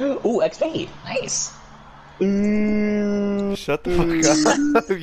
Ooh, XP. Nice. Shut the fuck up.